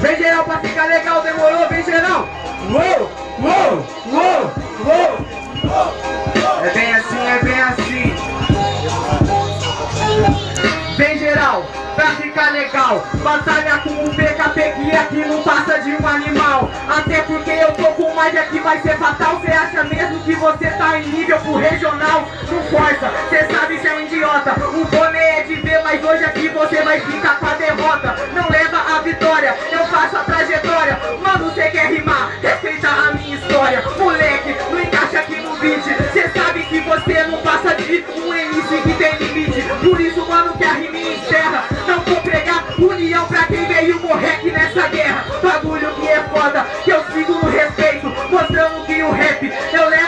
Vem geral pra ficar legal, demorou? Vem geral! Uou, uou, uou, uou! É bem assim, é bem assim. Vem geral, pra ficar legal Batalha com o PKP que aqui não passa de um animal Até porque eu tô com mais aqui vai ser fatal Cê acha mesmo que você tá em nível pro regional? Não força, cê sabe é um idiota. O boné é de ver, mas hoje aqui você vai ficar com a derrota. Não leva a vitória, eu faço a trajetória. Mano, cê quer rimar, respeita a minha história. Moleque, não encaixa aqui no beat. Cê sabe que você não passa de um MC que tem limite. Por isso, mano, que a rima encerra. Não vou pregar união pra quem veio morrer aqui nessa guerra. Bagulho que é foda, que eu sigo no respeito. Mostrando que o rap eu levo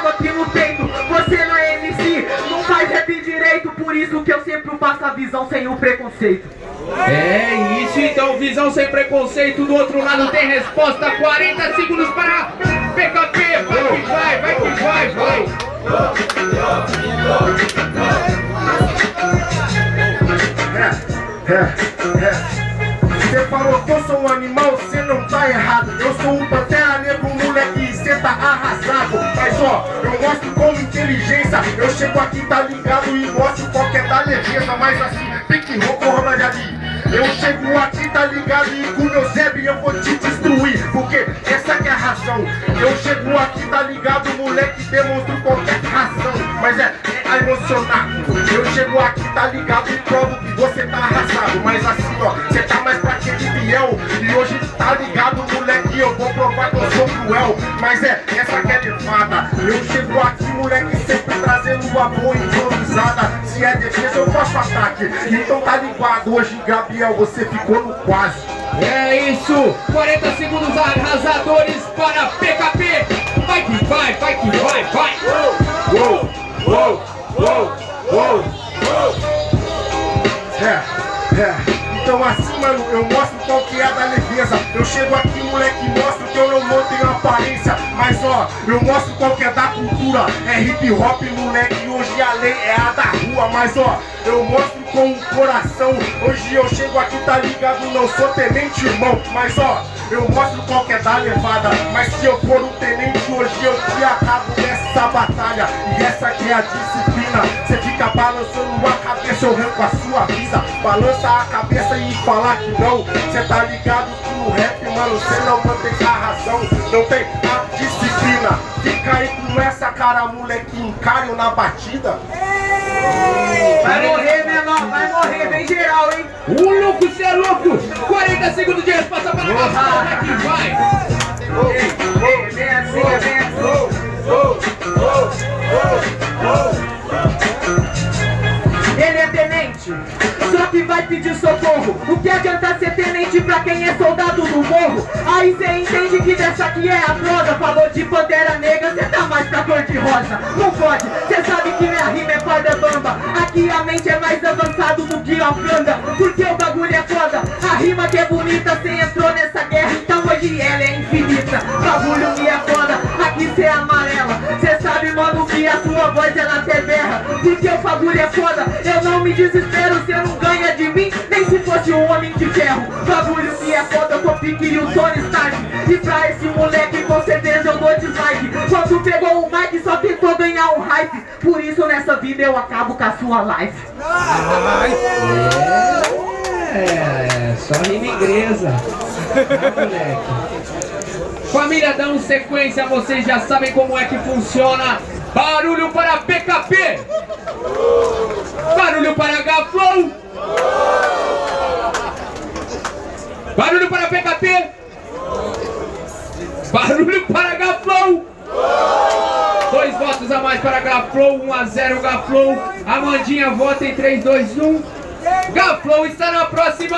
que eu sempre faço a visão sem o preconceito É isso, então visão sem preconceito. Do outro lado tem resposta. 40 segundos para PKP. Vai que vai, vai que vai, vai. É, é. Você falou que eu sou um animal, você não tá errado. Eu sou um pantera negro, moleque, cê tá arrasado. Mas ó, inteligência. Eu chego aqui, tá ligado, e mostro qualquer da leveza. Mas assim, pique roupa, rola de ali. Eu chego aqui, tá ligado, e com meu zeb eu vou te destruir. Porque essa que é a razão. Eu chego aqui, tá ligado, moleque, demonstro qualquer razão. Mas é, é emocionado. Eu chego aqui, tá ligado, e provo que você tá arrasado. Mas assim, ó, você tá mais pra aquele fiel. E hoje tá ligado, moleque, eu vou provar que eu sou cruel. Mas é, essa que é levada. Eu chego aqui, moleque, sempre trazendo uma boa improvisada. Se é defesa, eu faço ataque. Então tá ligado, hoje, Gabriel, você ficou no quase. É isso. 40 segundos arrasadores para PKP. Vai que vai, vai que vai, vai. Uou, uou, uou, uou, uou. É, é. Então assim, mano, eu mostro qual que é da leveza. Eu chego aqui, moleque, eu mostro qual que é da cultura. É hip hop, moleque, hoje a lei é a da rua. Mas ó, eu mostro com o coração. Hoje eu chego aqui, tá ligado? Não sou tenente irmão. Mas ó, eu mostro qual que é da levada. Mas se eu for um tenente, hoje eu te acabo nessa batalha. E essa aqui é a disciplina. Você fica balançando a cabeça, eu arranco a sua vida. Balança a cabeça e falar que não. Cê tá ligado que no rap, mano, cê não mantém a razão. Não tem a disciplina. Fica aí com essa cara, moleque, encalho na batida. Vai morrer, menor, vai morrer, vem geral, hein? O louco, cê é louco. 40 segundos de resposta para Gabriel. Vai que vai. Ei, só que vai pedir socorro. O que adianta ser tenente pra quem é soldado do morro? Aí cê entende que dessa aqui é a prosa. Falou de pantera negra, cê tá mais pra cor de rosa. Não pode, cê sabe que minha rima é corda bamba. Aqui a mente é mais avançado do que a Wakanda. Porque sua voz ela até berra. Porque o bagulho é foda, eu não me desespero, cê não ganha de mim, nem se fosse um homem de ferro. Bagulho que é foda, eu tô pique e o Tony Stark. E pra esse moleque com certeza eu dou dislike. Quando pegou o mic só tentou ganhar um hype. Por isso nessa vida eu acabo com a sua life. É, só rima inglesa. Ah, moleque. Família, dando sequência, vocês já sabem como é que funciona. Barulho para PKP. Barulho para Gaflow. Barulho para PKP. Barulho para Gaflow. Dois votos a mais para Gaflow, 1 a 0 Gaflow. Amandinha vota em 3, 2, 1. Gaflow está na próxima.